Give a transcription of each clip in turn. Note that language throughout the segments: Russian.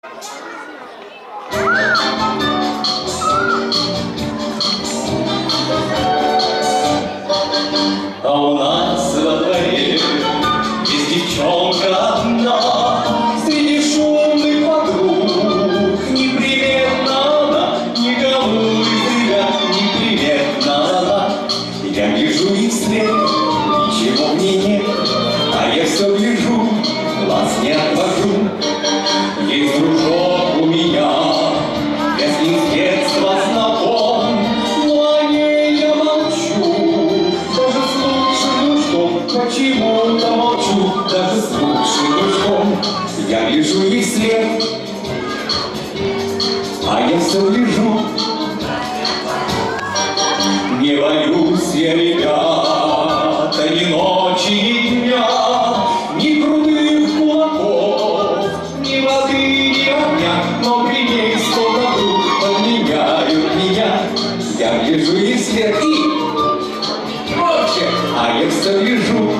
А у нас во дворе есть девчонка одна. Среди шумных подруг Неприметна она, никому из ребят Неприметна она. Я вижу и вслед, ничего в ней нет. А я все гляжу, глаз не отвожу я вижу ей след, а я все гляжу Не боюсь я, ребята, ни ночи, Ни гляжу ей вслед и громче, а я все вижу.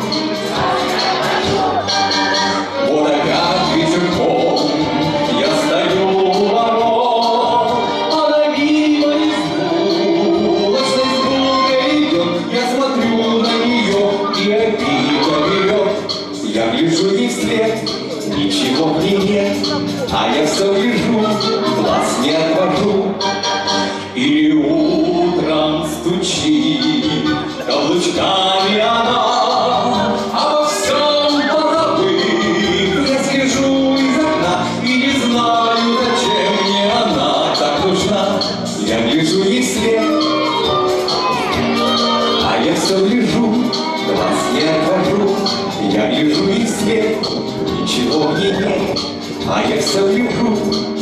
Я гляжу ей вслед, ничего в ней нет, а я все вижу, каблучками она, Обо всем позабыв, я слежу из окна И не знаю, зачем мне она так нужна. Я гляжу ей вслед, а я все гляжу, глаз не отвожу. Я гляжу ей вслед, ничего в ней нет, а я все гляжу,